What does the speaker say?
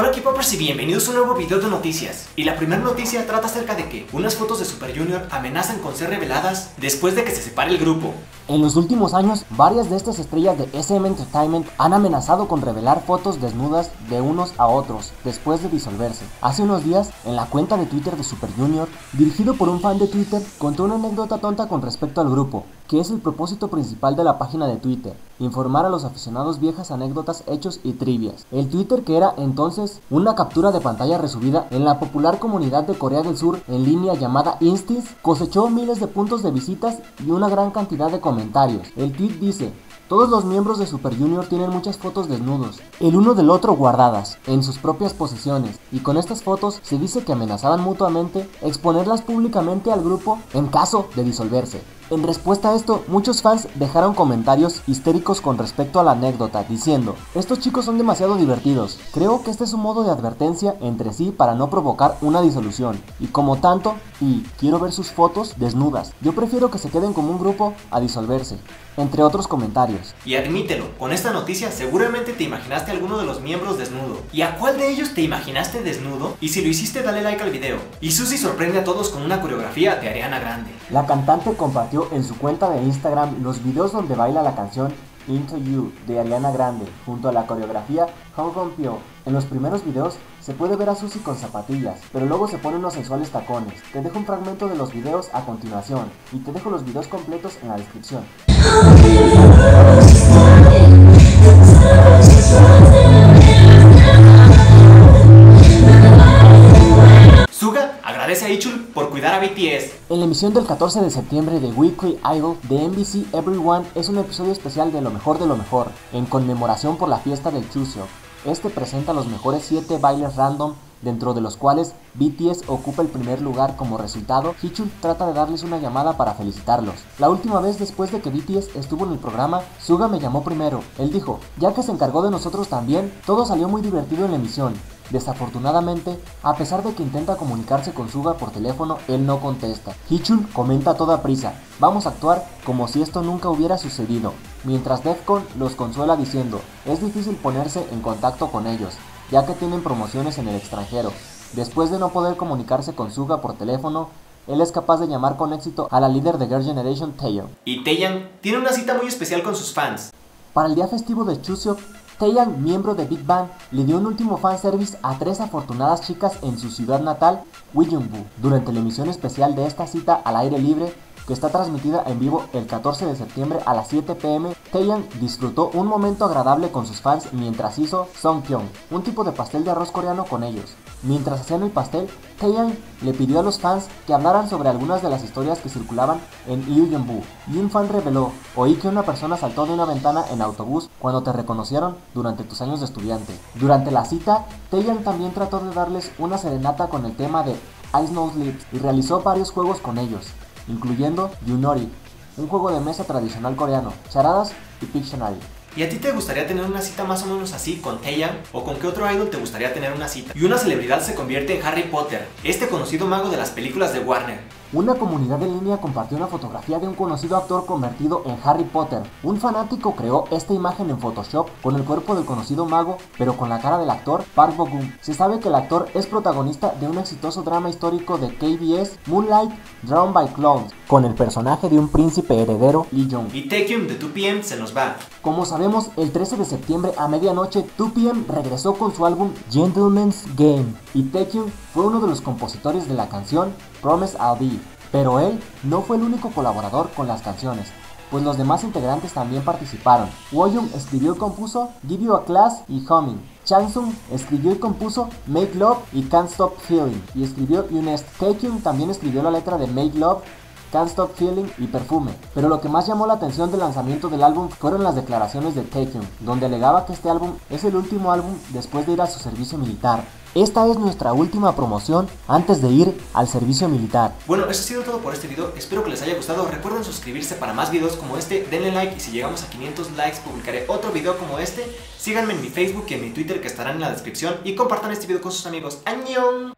Hola K-Popers y bienvenidos a un nuevo video de noticias. Y la primera noticia trata acerca de que unas fotos de Super Junior amenazan con ser reveladas después de que se separe el grupo. En los últimos años, varias de estas estrellas de SM Entertainment han amenazado con revelar fotos desnudas de unos a otros después de disolverse. Hace unos días, en la cuenta de Twitter de Super Junior, dirigido por un fan de Twitter, contó una anécdota tonta con respecto al grupo, que es el propósito principal de la página de Twitter, informar a los aficionados viejas anécdotas, hechos y trivias. El Twitter que era entonces una captura de pantalla resubida en la popular comunidad de Corea del Sur en línea llamada Instis, cosechó miles de puntos de visitas y una gran cantidad de comentarios el tweet dice, todos los miembros de Super Junior tienen muchas fotos desnudos, el uno del otro guardadas, en sus propias posiciones, y con estas fotos se dice que amenazaban mutuamente exponerlas públicamente al grupo en caso de disolverse. En respuesta a esto, muchos fans dejaron comentarios histéricos con respecto a la anécdota, diciendo, estos chicos son demasiado divertidos, creo que este es un modo de advertencia entre sí para no provocar una disolución, y como tanto, y quiero ver sus fotos desnudas, yo prefiero que se queden como un grupo a disolverse, entre otros comentarios. Y admítelo, con esta noticia seguramente te imaginaste a alguno de los miembros desnudo. ¿Y a cuál de ellos te imaginaste desnudo? Y si lo hiciste dale like al video. Y Susie sorprende a todos con una coreografía de Ariana Grande. La cantante compartió en su cuenta de Instagram los videos donde baila la canción Into You de Ariana Grande junto a la coreografía Hong Kong Pio. En los primeros videos se puede ver a Susie con zapatillas, pero luego se ponen unos sensuales tacones. Te dejo un fragmento de los videos a continuación y te dejo los videos completos en la descripción. En la emisión del 14 de septiembre de Weekly Idol de NBC Everyone es un episodio especial de lo mejor de lo mejor, en conmemoración por la fiesta del Chuseok. Este presenta los mejores 7 bailes random dentro de los cuales BTS ocupa el primer lugar como resultado, Hichul trata de darles una llamada para felicitarlos. La última vez después de que BTS estuvo en el programa, Suga me llamó primero. Él dijo, ya que se encargó de nosotros también, todo salió muy divertido en la emisión. Desafortunadamente, a pesar de que intenta comunicarse con Suga por teléfono, él no contesta. Hichul comenta a toda prisa, vamos a actuar como si esto nunca hubiera sucedido, mientras Defcon los consuela diciendo, es difícil ponerse en contacto con ellos, ya que tienen promociones en el extranjero. Después de no poder comunicarse con Suga por teléfono, él es capaz de llamar con éxito a la líder de Girl Generation, Taeyong. Y Taeyong tiene una cita muy especial con sus fans. Para el día festivo de Chuseok, Taeyang, miembro de Big Bang, le dio un último fanservice a tres afortunadas chicas en su ciudad natal, Williambu. Durante la emisión especial de esta cita al aire libre, que está transmitida en vivo el 14 de septiembre a las 7 pm, Taeyang disfrutó un momento agradable con sus fans mientras hizo Songpyeong, un tipo de pastel de arroz coreano con ellos. Mientras hacían el pastel, Taeyang le pidió a los fans que hablaran sobre algunas de las historias que circulaban en Yeonbu, y un fan reveló, oí que una persona saltó de una ventana en autobús cuando te reconocieron durante tus años de estudiante. Durante la cita, Taeyang también trató de darles una serenata con el tema de Ice Nose Lips y realizó varios juegos con ellos incluyendo Yunori, un juego de mesa tradicional coreano, charadas y Pictionary. ¿Y a ti te gustaría tener una cita más o menos así con Taeyang? ¿O con qué otro idol te gustaría tener una cita? Y una celebridad se convierte en Harry Potter, este conocido mago de las películas de Warner. Una comunidad en línea compartió una fotografía de un conocido actor convertido en Harry Potter. Un fanático creó esta imagen en Photoshop con el cuerpo del conocido mago, pero con la cara del actor Park Bo-gum. Se sabe que el actor es protagonista de un exitoso drama histórico de KBS, Moonlight, Drawn by Clowns, con el personaje de un príncipe heredero, Lee Jong. Y Taekyum de 2PM se nos va. Como sabemos, el 13 de septiembre a medianoche, 2PM regresó con su álbum Gentleman's Game y Taekyum fue uno de los compositores de la canción Promise I'll Be, pero él no fue el único colaborador con las canciones, pues los demás integrantes también participaron. Woyum escribió y compuso Give You a Class y Humming. Chansung escribió y compuso Make Love y Can't Stop Feeling y escribió Unest. Taekyung también escribió la letra de Make Love Can't Stop Feeling y Perfume. Pero lo que más llamó la atención del lanzamiento del álbum fueron las declaraciones de Taekyung, donde alegaba que este álbum es el último álbum después de ir a su servicio militar. Esta es nuestra última promoción antes de ir al servicio militar. Bueno, eso ha sido todo por este video. Espero que les haya gustado. Recuerden suscribirse para más videos como este. Denle like y si llegamos a 500 likes publicaré otro video como este. Síganme en mi Facebook y en mi Twitter que estarán en la descripción. Y compartan este video con sus amigos. ¡Añón!